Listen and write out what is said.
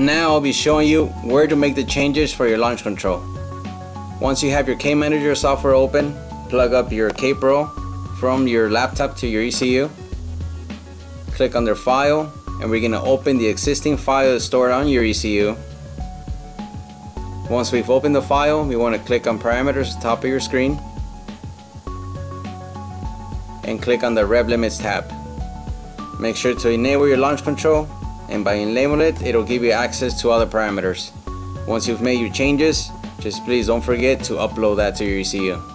Now I'll be showing you where to make the changes for your launch control. Once you have your K-Manager software open, plug up your K-Pro from your laptop to your ECU. Click under File, and we're going to open the existing file stored on your ECU. Once we've opened the file, we want to click on Parameters at the top of your screen and click on the Rev Limits tab. Make sure to enable your launch control and by enabling it, it'll give you access to other parameters. Once you've made your changes, just please don't forget to upload that to your ECU.